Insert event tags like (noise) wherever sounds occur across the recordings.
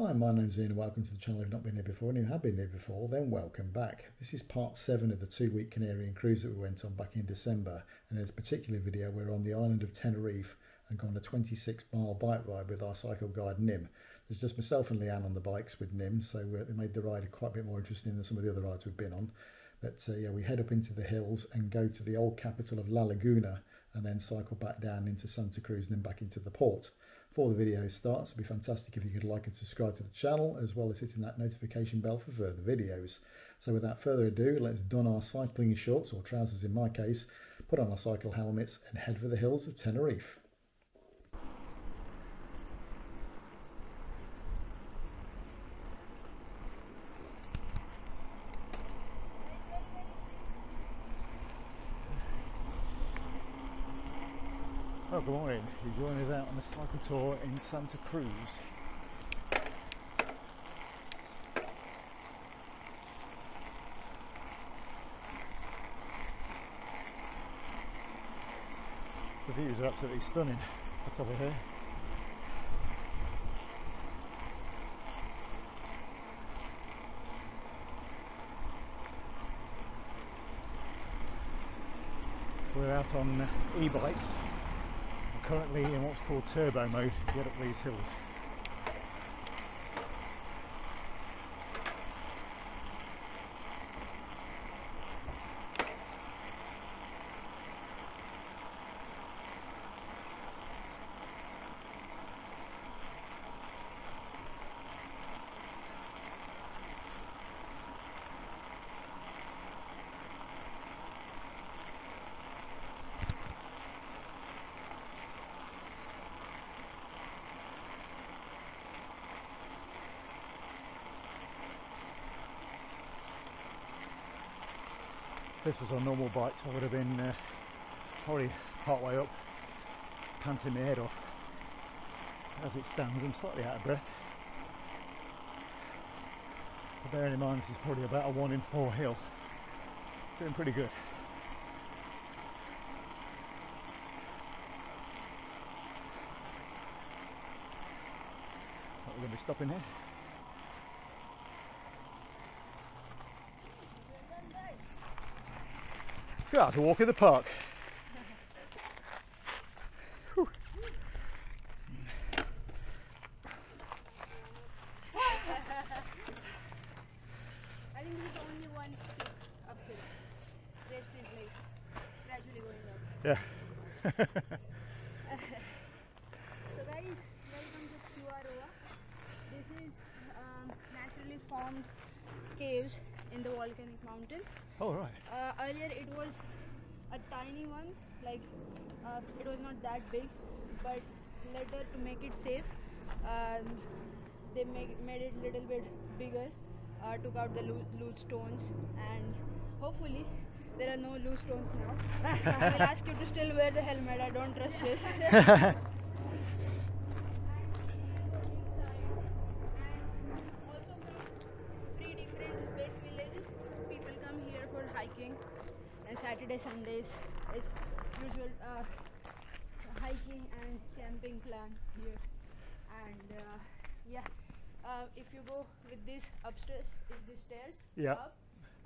Hi, my name's Ian and welcome to the channel. If you've not been here before and you have been here before, then welcome back. This is part 7 of the two-week Canarian cruise that we went on back in December and in this particular video we're on the island of Tenerife and gone a 26 mile bike ride with our cycle guide Nim. There's just myself and Leanne on the bikes with Nim so it made the ride quite a bit more interesting than some of the other rides we've been on. But uh, yeah, we head up into the hills and go to the old capital of La Laguna and then cycle back down into Santa Cruz and then back into the port. Before the video starts, it'd be fantastic if you could like and subscribe to the channel, as well as hitting that notification bell for further videos. So without further ado, let's don our cycling shorts, or trousers in my case, put on our cycle helmets and head for the hills of Tenerife. Good morning. You join us out on a cycle tour in Santa Cruz. The views are absolutely stunning for top of here. We're out on e-bikes currently in what's called turbo mode to get up these hills. This was on normal bikes. I would have been uh, probably part way up panting my head off. As it stands I'm slightly out of breath. But bearing in mind this is probably about a one in four hill. Doing pretty good. So we're going to be stopping here Yeah, to walk in the park. Whew. I think this is only one steep uphill. Rest is like gradually going up. Yeah. So guys, welcome to Cuaroa. This is um, naturally formed caves in the volcanic mountain. All right. Uh, earlier it was a tiny one, like uh, it was not that big, but later to make it safe, um, they make, made it little bit bigger, uh, took out the loo- loose stones, and hopefully there are no loose stones now. I will ask you to still wear the helmet. I don't trust this. (laughs) (laughs) (laughs) also three different base villages people come here for hiking and saturday sundays is usual uh, hiking and camping plan here and uh, yeah uh, if you go with this upstairs with these stairs Yeah. up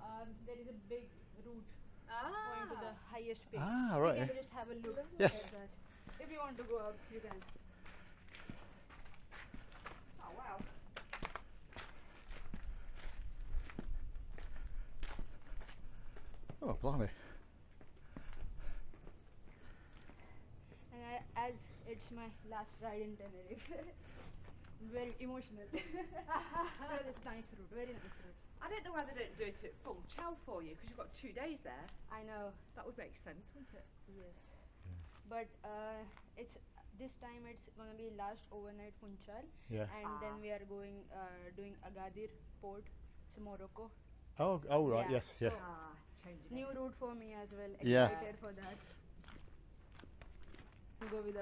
um, there is a big route going to the highest peak Ah, right you can just have a look Yes. at that. if you want to go up you can oh wow Oh, blimey. and I, as it's my last ride in Tenerife, (laughs) very emotional. (laughs) well, it's nice route, very nice route. I don't know why they don't do it at full chow for you because you've got two days there. I know, That would make sense, wouldn't it? yes, but uh, it's this time it's gonna be last overnight Funchal, Yeah. and then we are going uh, doing Agadir port, it's Morocco. Oh, oh right. Yeah, Yes. Yeah. so- Ah. New route for me as well. Yeah. Excited for that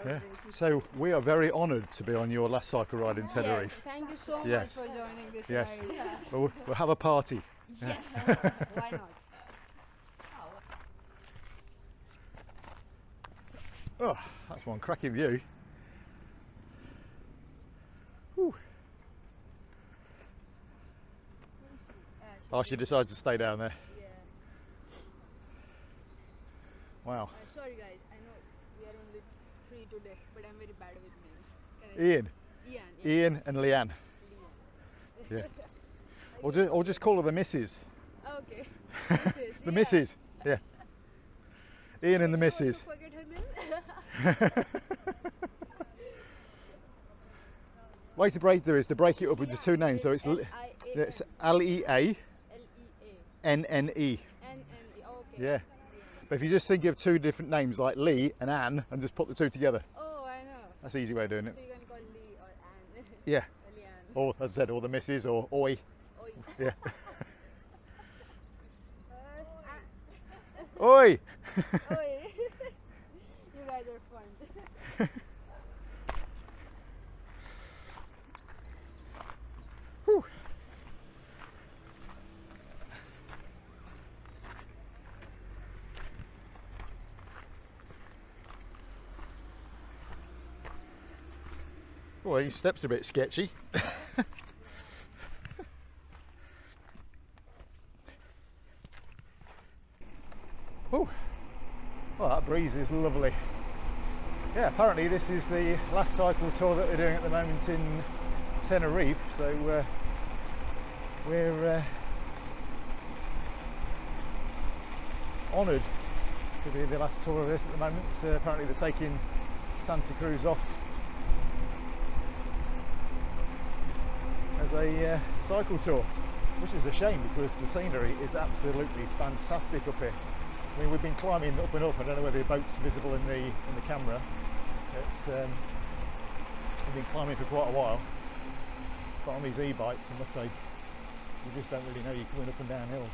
yeah. So we are very honoured to be on your last cycle ride in oh, Tenerife. Yes, thank you so yes. much for joining this yes. Yeah. We'll, we'll, have a party. Yes, (laughs) why not? (laughs) Oh, that's one cracking view. Whew. Oh, she decides to stay down there. Wow. Ian, Ian. yeah. Ian, and Leanne. Yeah. Or just, or just call her the Missus. Okay. (laughs) Mrs. The yeah. Missus. Yeah. Ian and the Missus. Forget her name. (laughs) Way to break there is to break it up into two names. So it's L- L-I-A-N. it's L E A. N E. Okay. Yeah. But if you just think of two different names like Lee and Anne and just put the two together, Oh, I know. that's the easy way of doing it. So you can call Lee or Anne. Yeah. Leanne. Or as I said, or the Missus or Oi. Oi. (laughs) Yeah. (laughs) Oi! oi. (laughs) you guys are fun. Well, these steps are a bit sketchy. (laughs) oh, well, that breeze is lovely. Yeah, apparently this is the last cycle tour that they're doing at the moment in Tenerife, so uh, we're uh, honoured to be the last tour of this at the moment. Uh, apparently they're taking Santa Cruz off as a uh, cycle tour, which is a shame because the scenery is absolutely fantastic up here. I mean, we've been climbing up and up. I don't know whether the boat's visible in the in the camera, but um, we've been climbing for quite a while. But on these e-bikes, I must say, you just don't really know you're coming up and down hills.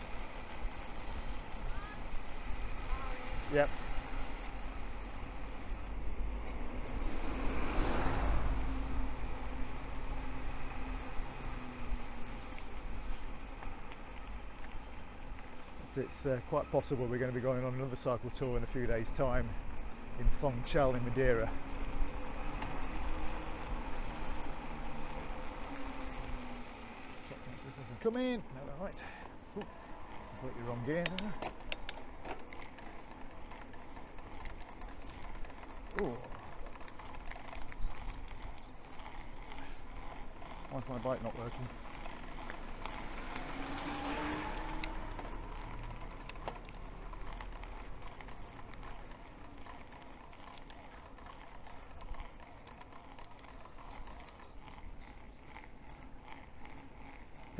Yep. It's uh, quite possible we're going to be going on another cycle tour in a few days' time in Funchal in Madeira. Come in. No, right. Completely wrong gear. Ooh. Why's my bike not working?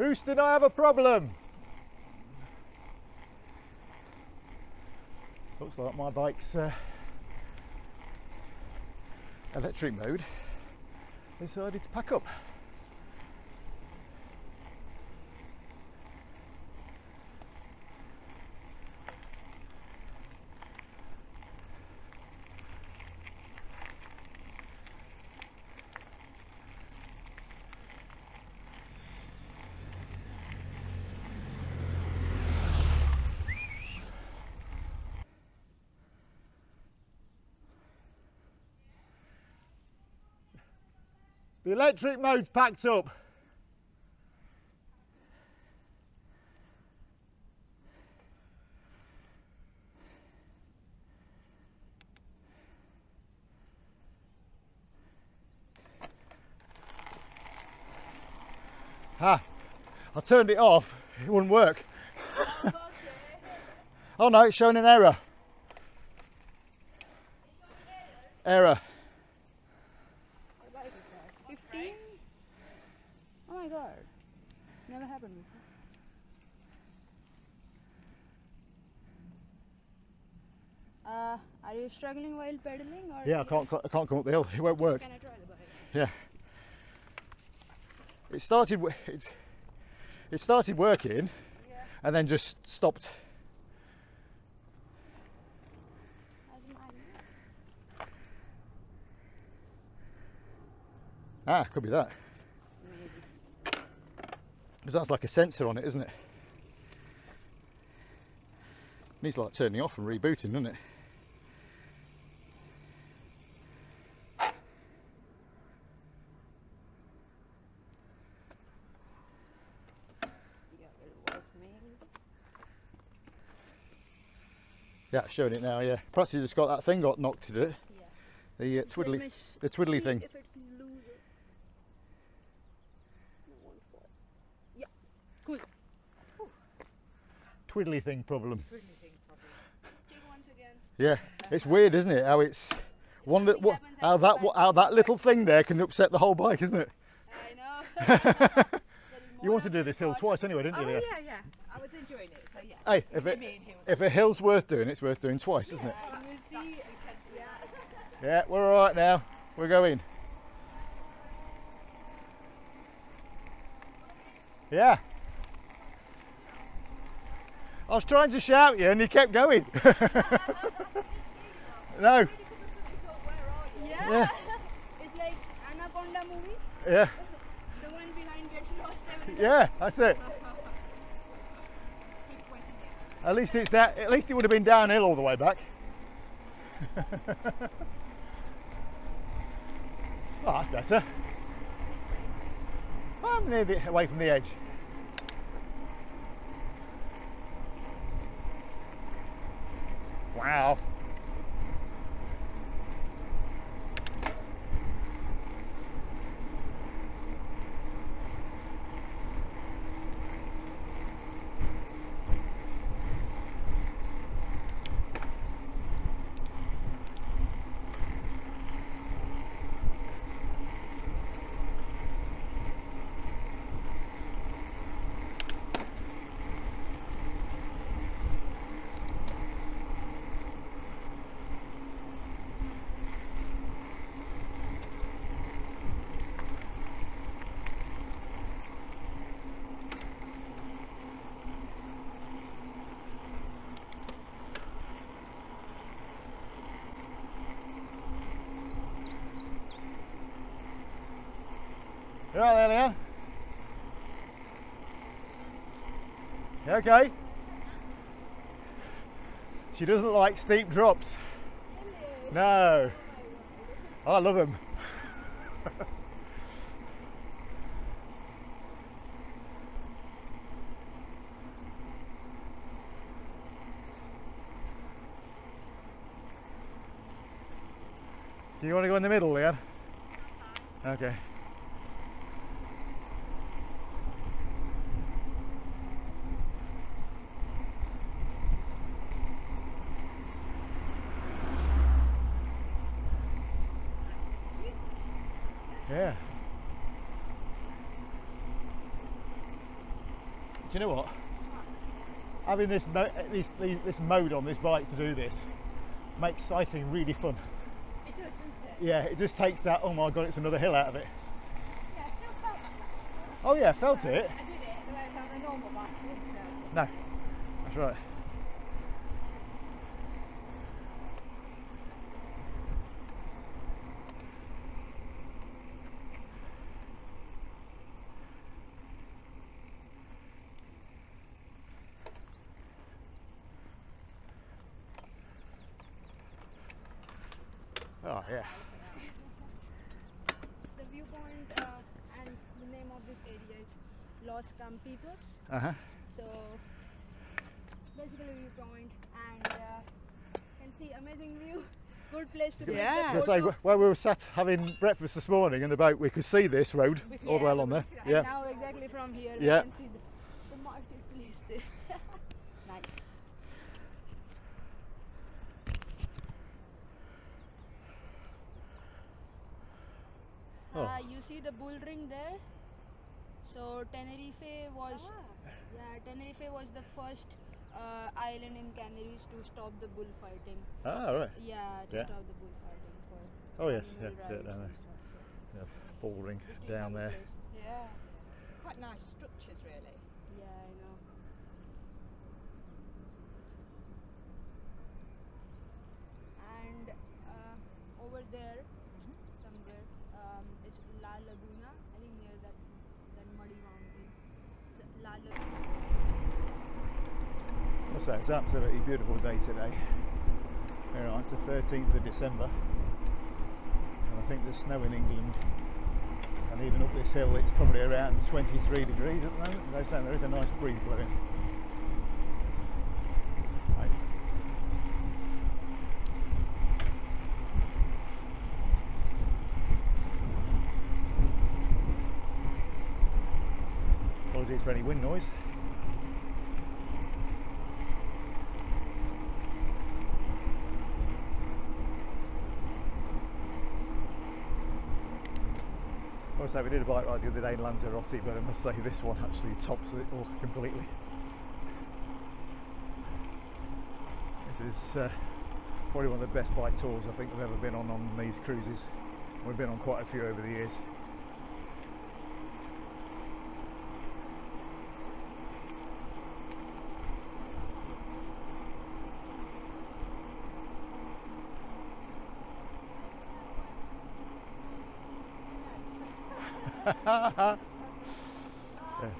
Houston, I have a problem. Looks like my bike's uh, electric mode decided to pack up. The electric mode's packed up. Ah, I turned it off, it wouldn't work. (laughs) oh no, it's showing an error. Error. What bike is that? 15? Oh my god. Never happened before. Uh, are you struggling while pedaling or? Yeah, I can't, I can't come up the hill, it won't work. Can I try the bike? Yeah. It started. it started working, Yeah. and then just stopped. Ah, could be that. Because that's like a sensor on it, isn't it? Needs like turning off and rebooting, doesn't it? Yeah, it'll work, mate. Yeah, showing it now. Yeah, perhaps you just got that thing got knocked, did it? Yeah. The uh, twiddly, the twiddly thing. If it's looser. No, won't fall. Yeah. Cool. Twiddly thing problem. Check once again. Yeah, it's weird, isn't it? How it's one that what, how that how that little thing there can upset the whole bike, isn't it? I know. (laughs) (laughs) There is You more want to do this hill twice anyway, didn't Oh you? Leah? yeah, yeah. I was enjoying it, so yeah. Hey, if it Me and Hills. if a hill's worth doing, it's worth doing twice, isn't it? Yeah, you will see. Yeah. Yeah, we're all right now. We're going. Yeah. I was trying to shout you and you kept going. (laughs) no. Yeah. Yeah. it's like Anaconda movie. Yeah. The one behind gets lost every Yeah, that's it. At least it's that. At least it would have been downhill all the way back. (laughs) oh, that's better. I'm near the, away from the edge. Wow. Right there, Leanne? You okay? She doesn't like steep drops. No. I love them. (laughs) Do you want to go in the middle, Leanne? Okay. Yeah. Do you know what? Having this, mo- this this this mode on this bike to do this makes cycling really fun. It does, doesn't it? Yeah, it just takes that. Oh my god, it's another hill out of it. Yeah, I still felt that Oh yeah, felt it. I did it the way I a normal bike. I didn't feel it. No, that's right. Oh yeah. The viewpoint uh, and the name of this area is Los Campitos. Uh huh. So basically viewpoint and uh, can see amazing view. Good place to Yeah. the So photo. where we were sat having breakfast this morning in the boat, we could see this road could- all the way along there. (laughs) And Yeah. now exactly from here Yeah. we can see the, the marketplace (laughs) nice. Oh. Uh, you see the bull ring there? So Tenerife was Ah. yeah Tenerife was the first uh, island in Canaries to stop the bullfighting. Ah, right. Yeah, to Yeah. stop the bullfighting for. Oh yes, yeah, animal see it down there. stuff, so Yeah, bull ring down there. Yeah. Quite nice structures, really. Yeah, I know. And uh, over there, So it's an absolutely beautiful day today. Alright, it's the 13th of December and I think there's snow in England and even up this hill it's probably around 23 degrees at the moment. They're saying there is a nice breeze blowing. Apologies for any wind noise. Must say we did a bike ride the other day in Lanzarote, but I must say this one actually tops it all completely. This is uh, probably one of the best bike tours I think I've ever been on on these cruises. We've been on quite a few over the years. (laughs) yes, yes.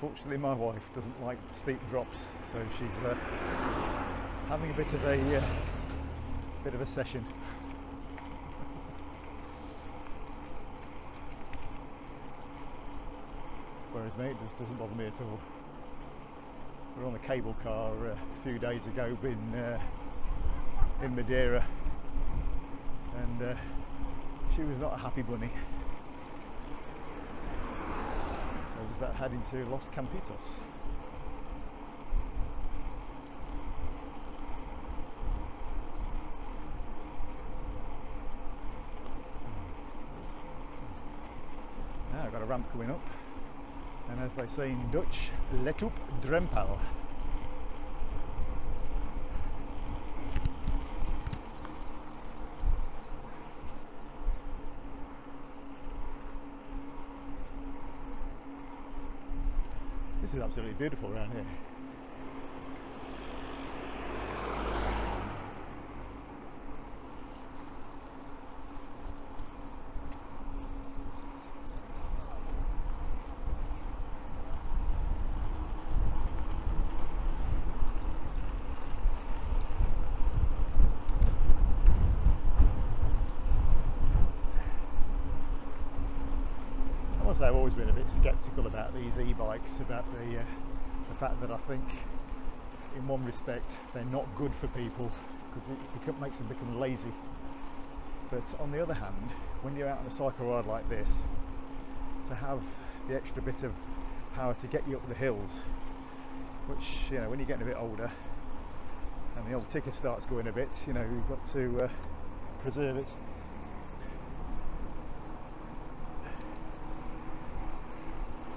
Fortunately, my wife doesn't like steep drops, so she's uh, having a bit of a uh, bit of a session. Whereas me, it just doesn't bother me at all. We were on the cable car uh, a few days ago in uh, in Madeira, and uh, she was not a happy bunny. So it was about heading to Los Campitos. Now I've got a ramp coming up, and as they say in Dutch, let up drempel. Is absolutely beautiful around here. I must say I've always been a bit sceptical about these e-bikes, about the, uh, the fact that I think in one respect they're not good for people because it makes them become lazy. But on the other hand, when you're out on a cycle ride like this, to have the extra bit of power to get you up the hills, which, you know, when you're getting a bit older and the old ticker starts going a bit, you know, you've got to uh, preserve it.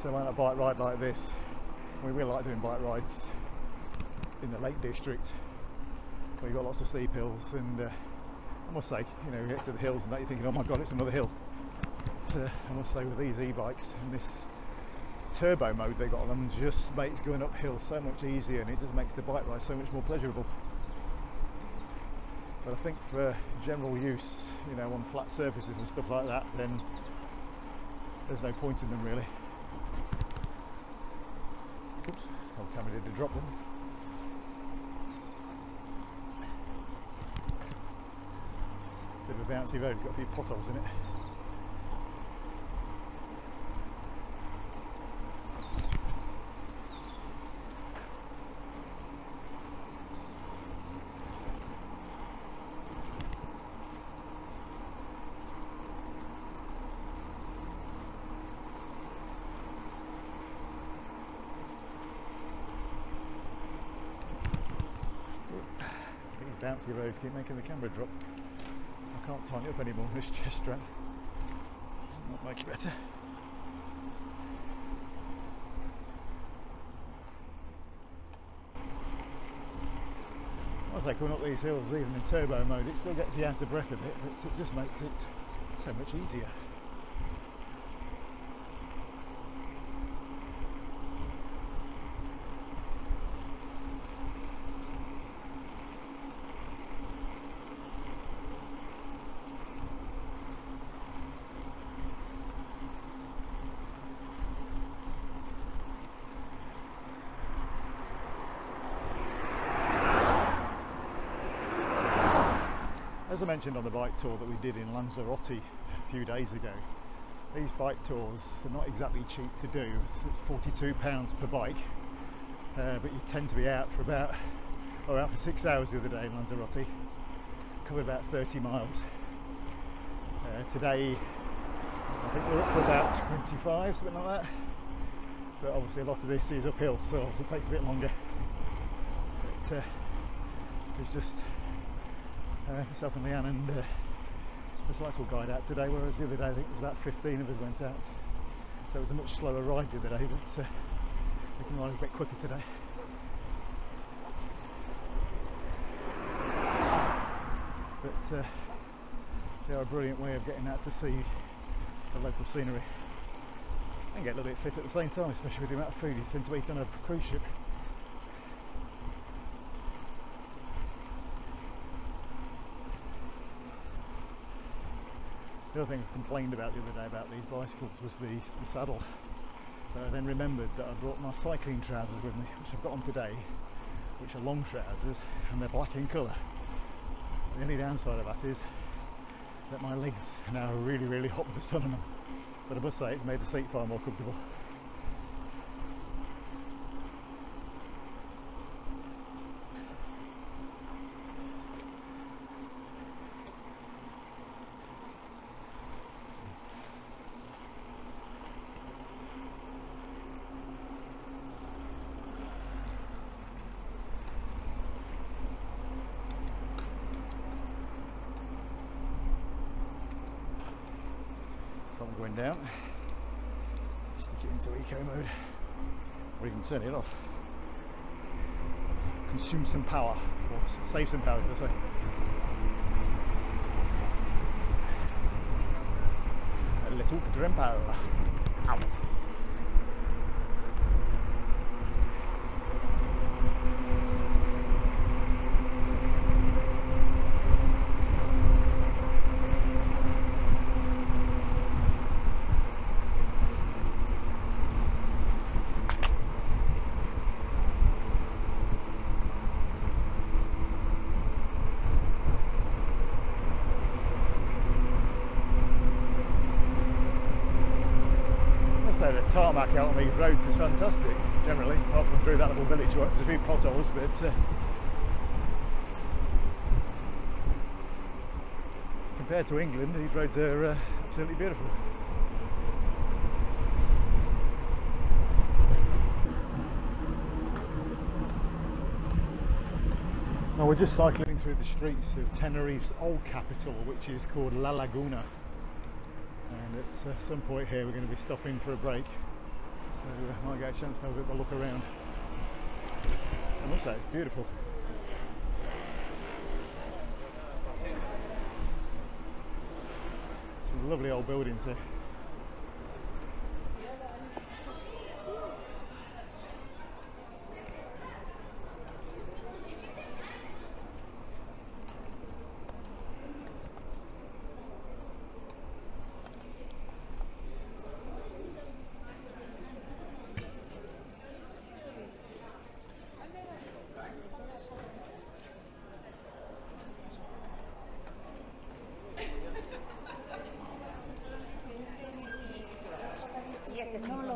So on a bike ride like this, we really like doing bike rides in the Lake District, where you've got lots of steep hills, and uh, I must say, you know, you get to the hills and that you're thinking, oh my god, it's another hill. Uh, I must say, with these e-bikes and this turbo mode they've got on them, just makes going uphill so much easier, and it just makes the bike ride so much more pleasurable. But I think for general use, you know, on flat surfaces and stuff like that, then there's no point in them really. Oops, old camera did to drop them. Bit of a bouncy road, it's got a few potholes in it. These bouncy roads keep making the camera drop. I can't tighten it up anymore, this chest strap. Not make it better. I say coming up these hills, even in turbo mode, it still gets you out of breath a bit, but it just makes it so much easier. Mentioned on the bike tour that we did in Lanzarote a few days ago, these bike tours are not exactly cheap to do. It's, it's £42 per bike, uh, but you tend to be out for about, or out for six hours the other day in Lanzarote, covered about 30 miles. Uh, today I think we're up for about 25, something like that. But obviously a lot of this is uphill, so it takes a bit longer. But uh, it's just uh, myself and Leanne and uh, the cycle guide out today, whereas the other day I think it was about 15 of us went out. So it was a much slower ride the other day, but uh, we can ride a bit quicker today. But uh, they are a brilliant way of getting out to see the local scenery and get a little bit fit at the same time, especially with the amount of food you tend to eat on a cruise ship. The other thing I complained about the other day about these bicycles was the, the saddle. But I then remembered that I brought my cycling trousers with me, which I've got on today, which are long trousers and they're black in colour. The only downside of that is that my legs are now really, really hot with the sun on them. But I must say, it's made the seat far more comfortable. Something going down. Stick it into eco mode, or even turn it off. Consume some power, or save some power, should I say. A little Drempo. Tarmac out on these roads is fantastic, generally, apart from through that little village where there's a few potholes, but uh, compared to England, these roads are uh, absolutely beautiful. Now we're just cycling through the streets of Tenerife's old capital, which is called La Laguna. And at uh, some point here, we're going to be stopping for a break, so uh, might get a chance to have a bit of a look around. I must say, it's beautiful. Some lovely old buildings here.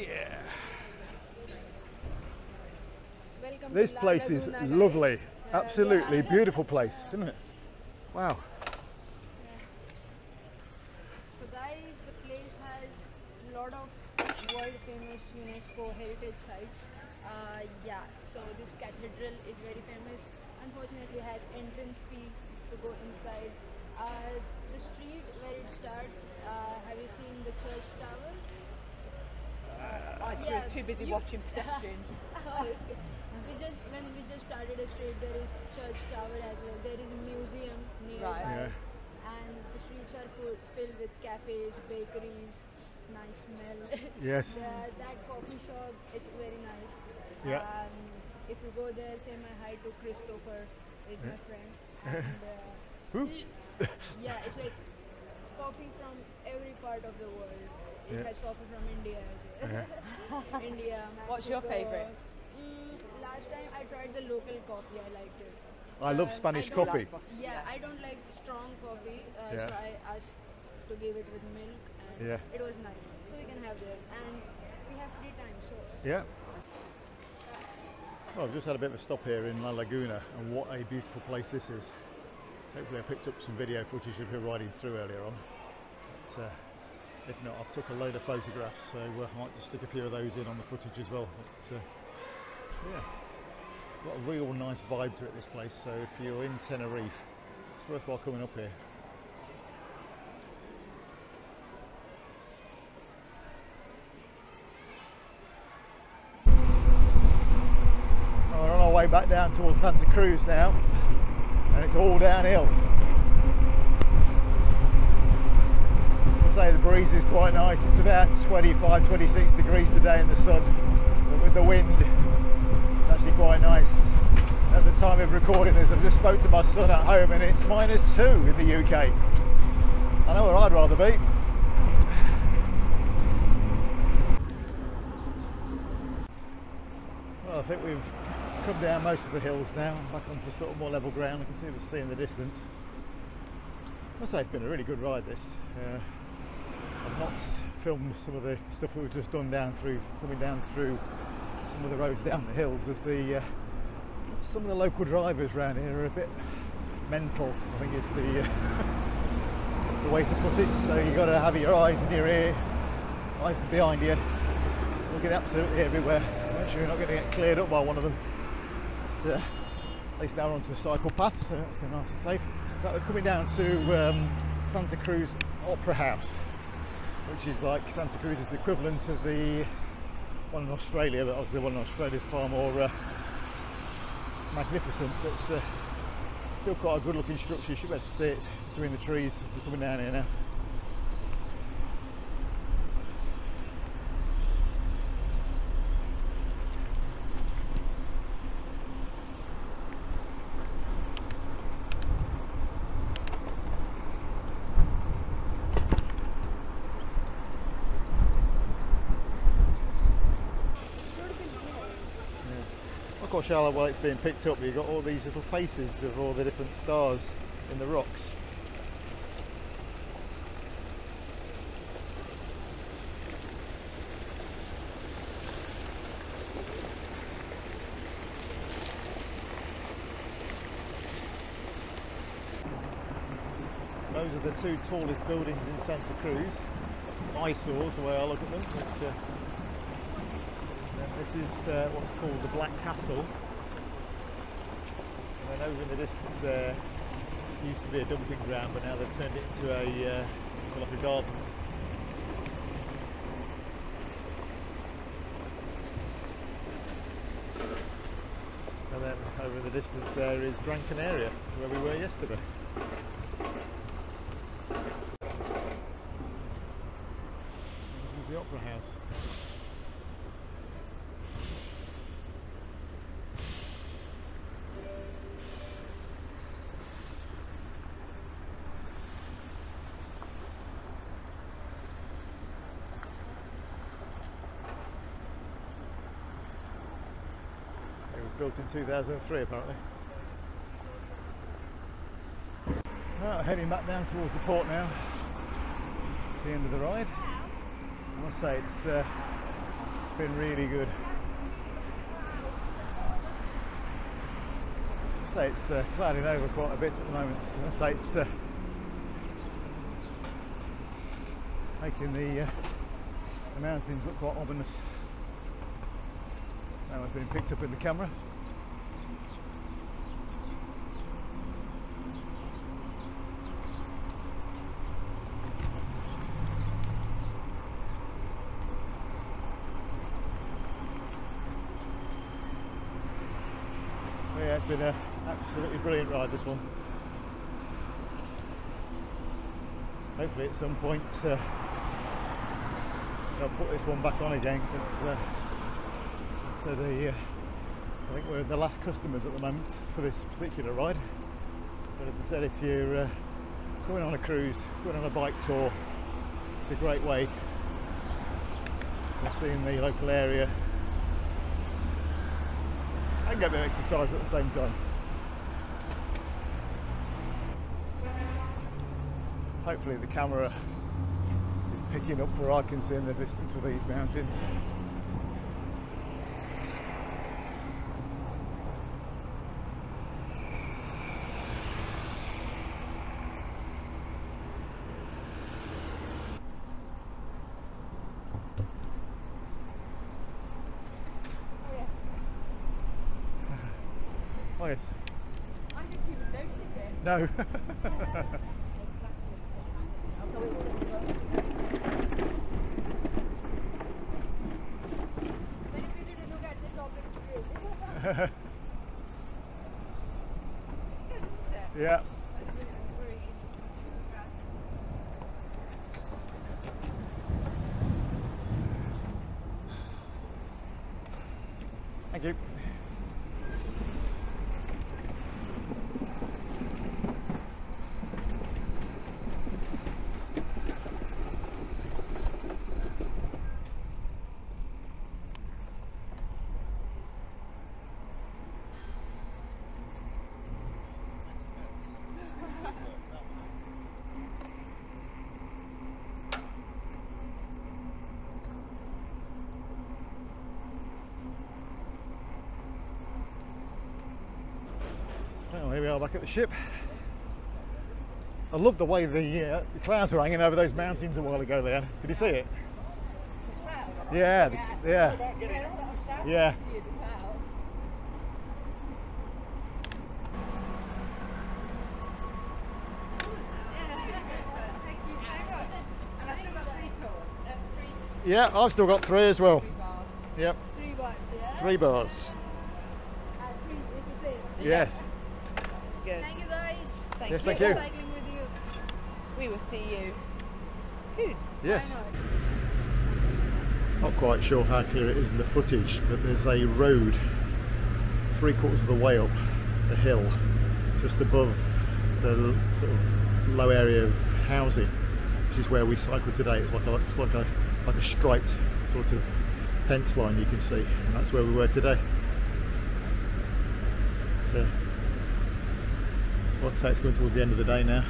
Yeah. Welcome This place is lovely. Absolutely beautiful place, isn't it? Wow. So guys, the place has a lot of world famous UNESCO heritage sites. Uh, yeah, so this cathedral is very famous. Unfortunately, has entrance fee to go inside. Uh, the street where it starts, uh, have you seen the church tower? I was Yeah, too busy you- watching pedestrians. (laughs) (laughs) Okay. we just when we just started a street, there is church tower as well. There is a museum nearby, Yeah. and the streets are full, filled with cafes, bakeries, nice smell. (laughs) Yes. Yeah, that coffee shop, it's very nice. Yeah. Um, if you go there, say my hi to Christopher, is my friend. (laughs) And, uh, Who? (laughs) yeah, it's like coffee from every part of the world. It Yeah. has coffee from India as well. India, Mexico. What's your favourite? Mm, last time I tried the local coffee, I liked it. I love Spanish I coffee. Yeah, I don't like strong coffee, uh, Yeah. so I asked to give it with milk, and Yeah. it was nice. So we can have there, and we have free time, so Yeah. Well, I've just had a bit of a stop here in La Laguna, and what a beautiful place this is. Hopefully, I picked up some video footage of her riding through earlier on. But, uh, if not, I've took a load of photographs, so uh, I might just stick a few of those in on the footage as well. But, uh, yeah, got a real nice vibe to it. This place. So if you're in Tenerife, it's worthwhile coming up here. We're on our way back down towards Santa Cruz now, and it's all downhill. I say the breeze is quite nice. It's about 25, 26 degrees today in the sun, but with the wind, actually quite nice. At the time of recording this, I've just spoke to my son at home, and it's minus two in the UK. I know where I'd rather be. Well, I think we've come down most of the hills now, back onto sort of more level ground. I can see the sea in the distance. I must say it's been a really good ride. This. Uh, I've not filmed some of the stuff we've just done down through, coming down through some of the roads down the hills, as the uh, some of the local drivers around here are a bit mental. I think is the uh, (laughs) the way to put it. So you've got to have your eyes in your ear, eyes behind you, looking absolutely everywhere. Make sure you're not going to get cleared up by one of them. So, at least now we're onto a cycle path, so that's going to be nice and safe. But we're coming down to um, Santa Cruz Opera House, which is like Santa Cruz's equivalent of the one in Australia, but obviously the one in Australia is far more uh, magnificent, but uh, still quite a good looking structure. You should be able to see it between the trees as we're coming down here now. Not while it's being picked up, you've got all these little faces of all the different stars in the rocks. Those are the two tallest buildings in Santa Cruz. Eyesores, the way I look at them. But, uh, this is uh, what's called the Black Castle. And then over in the distance there used to be a dumping ground, but now they've turned it into a uh, into gardens. And then over in the distance there is Gran Canaria, where we were yesterday. This is the Opera House. It was built in 2003 apparently. Heading back down towards the port now. The end of the ride. I must say it's uh, been really good. I say it's uh, clouding over quite a bit at the moment. I must say it's uh, making the, uh, the mountains look quite ominous. Now it's been picked up in the camera. Yeah, it's been an absolutely brilliant ride this one. Hopefully at some point uh, I'll put this one back on again because uh, so the uh, I think we're the last customers at the moment for this particular ride. But as I said, if you're uh, coming on a cruise, going on a bike tour, it's a great way of seeing the local area and get a bit of exercise at the same time. Hopefully the camera is picking up where I can see in the distance with these mountains. Oh, (sighs) oh yes. I notice it. No. (laughs) So it's very busy to look at this open screen. (laughs) yeah. Thank you. Well, here we are back at the ship. I love the way the, uh, the clouds were hanging over those mountains a while ago, Leanne. Did you see it? Yeah, the, yeah, yeah. I've still got three tours. Uh, three, Yeah, I've still got three as well. three bars. Yep, Three bars, yeah? three bars. And three, is it. Yes. That's good. Thank you guys. Thank Yes, you. thank you. Cycling with you. We will see you soon. Yes. Not? Not quite sure how clear it is in the footage, but there's a road three quarters of the way up the hill, just above the sort of low area of housing, which is where we cycled today. It's like a, it's like a like a striped sort of fence line you can see, and that's where we were today. So, so I'd say it's going towards the end of the day now.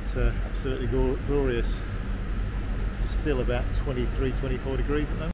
It's uh, absolutely glorious still about 23 24 degrees at the moment